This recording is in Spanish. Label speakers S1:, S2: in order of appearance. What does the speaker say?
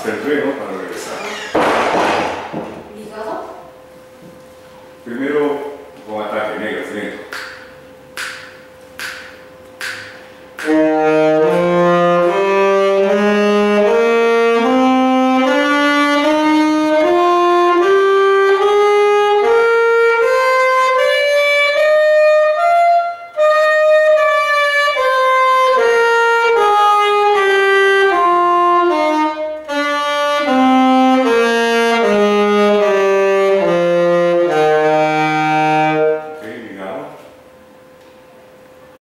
S1: hacia el para regresar.
S2: ¿Ligado?
S1: Primero con ataque negro, lento.